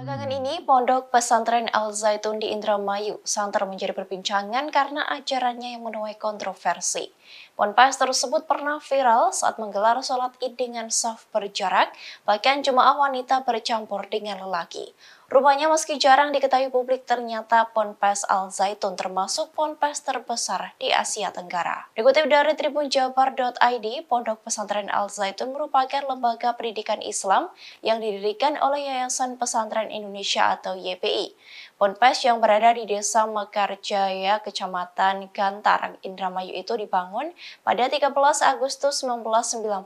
Belakangan ini, Pondok Pesantren Al Zaitun di Indramayu santer menjadi perbincangan karena ajarannya yang menuai kontroversi. Ponpes tersebut pernah viral saat menggelar sholat id dengan saf berjarak, bahkan jemaah wanita bercampur dengan lelaki. Rupanya meski jarang diketahui publik, ternyata Ponpes Al Zaitun termasuk ponpes terbesar di Asia Tenggara. Dikutip dari tribunjabar.id, Pondok Pesantren Al Zaitun merupakan lembaga pendidikan Islam yang didirikan oleh Yayasan Pesantren Indonesia atau YPI. Ponpes yang berada di Desa Mekarjaya, Kecamatan Gantarang, Indramayu itu dibangun pada 13 Agustus 1996.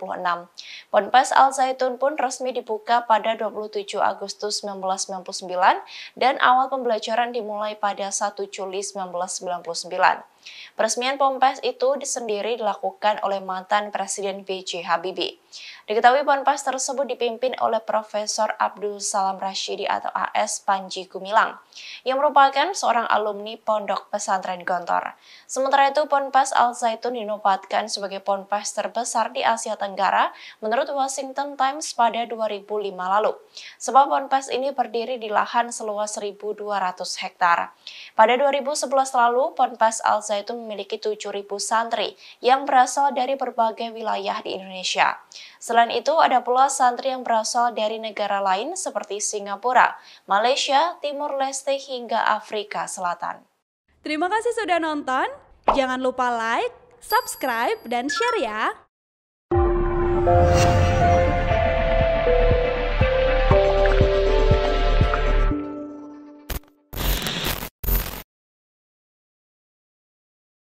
Ponpes Al Zaitun pun resmi dibuka pada 27 Agustus 1999 dan awal pembelajaran dimulai pada 1 Juli 1999. Peresmian Ponpes itu sendiri dilakukan oleh mantan Presiden B.J. Habibie. Diketahui Ponpes tersebut dipimpin oleh Profesor Abdul Salam Rashidi atau AS Panji Gumilang, yang merupakan seorang alumni Pondok Pesantren Gontor. Sementara itu, Ponpes Al Zaitun dinobatkan sebagai Ponpes terbesar di Asia Tenggara menurut Washington Times pada 2005 lalu. Sebab Ponpes ini berdiri di lahan seluas 1.200 hektar. Pada 2011 lalu, Ponpes Al Zaitun itu memiliki 7.000 santri yang berasal dari berbagai wilayah di Indonesia. Selain itu, ada pula santri yang berasal dari negara lain seperti Singapura, Malaysia, Timur Leste, hingga Afrika Selatan. Terima kasih sudah nonton. Jangan lupa like, subscribe, dan share ya.